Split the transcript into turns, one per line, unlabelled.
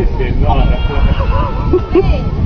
0.7